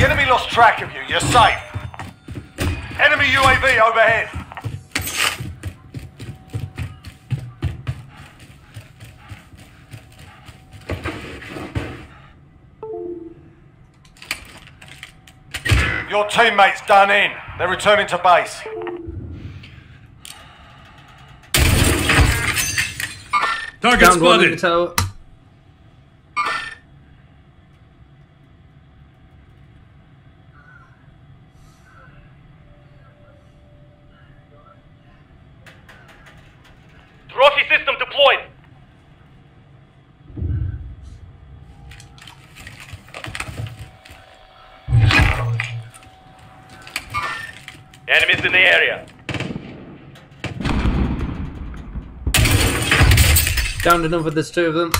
The enemy lost track of you. You're safe. Enemy UAV overhead. Your teammates done in. They're returning to base. Target Down one spotted. Enemies in the area. Downed another, there's two of them.